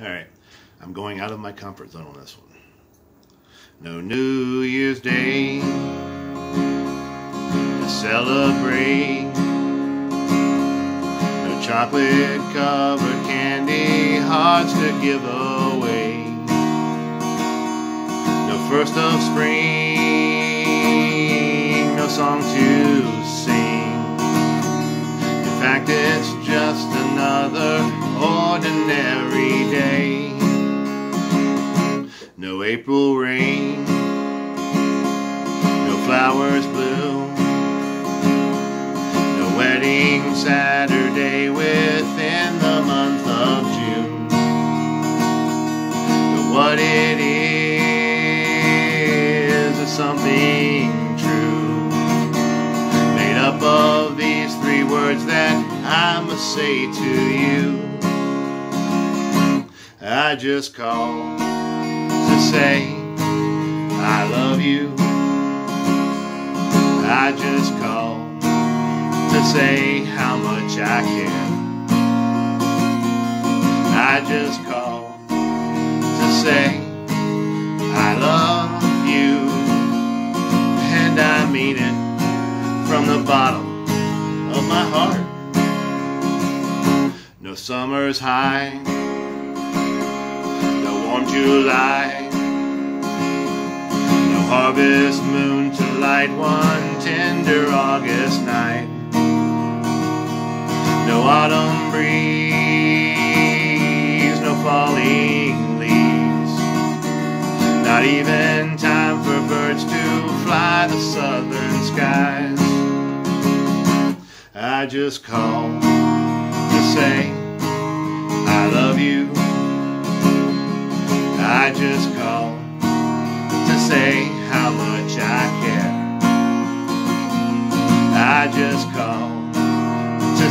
All right, I'm going out of my comfort zone on this one. No New Year's Day to celebrate. No chocolate covered candy hearts to give away. No first of spring, no song to sing. In fact, it's just another ordinary April rain, no flowers bloom, no wedding Saturday within the month of June. But what it is is something true, made up of these three words that I must say to you. I just call to say I love you. I just call to say how much I care. I just call to say I love you. And I mean it from the bottom of my heart. No summer's high no warm July. Harvest moon to light one tender August night. No autumn breeze, no falling leaves. Not even time for birds to fly the southern skies. I just call to say I love you. I just call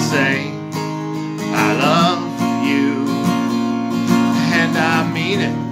say I love you, and I mean it.